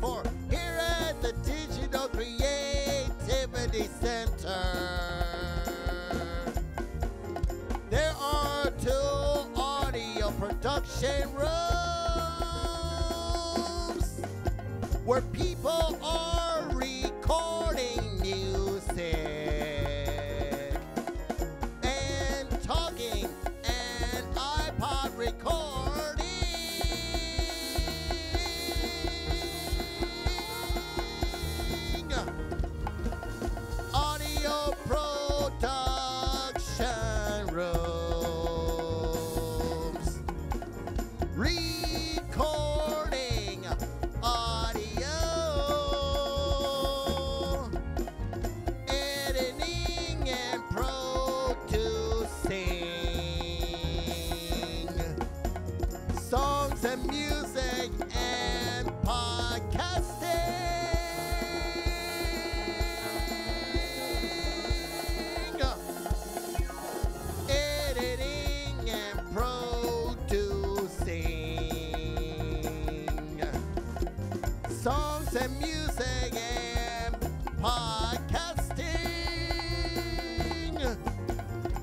for here at the Digital Creativity Center. There are two audio production rooms where people are Recording songs and music and podcasting.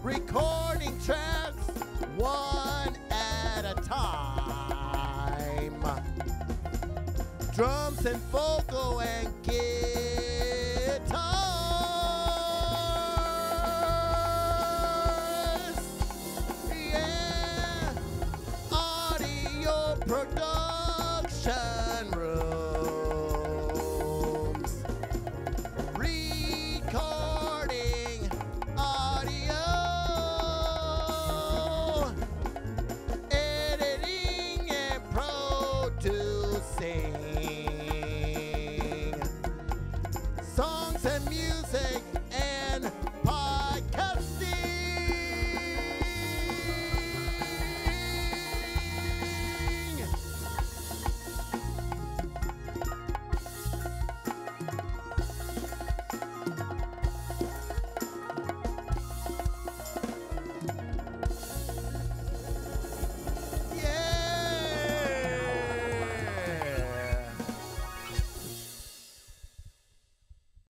Recording tracks one at a time. Drums and vocal and guitars. Yeah, audio production day.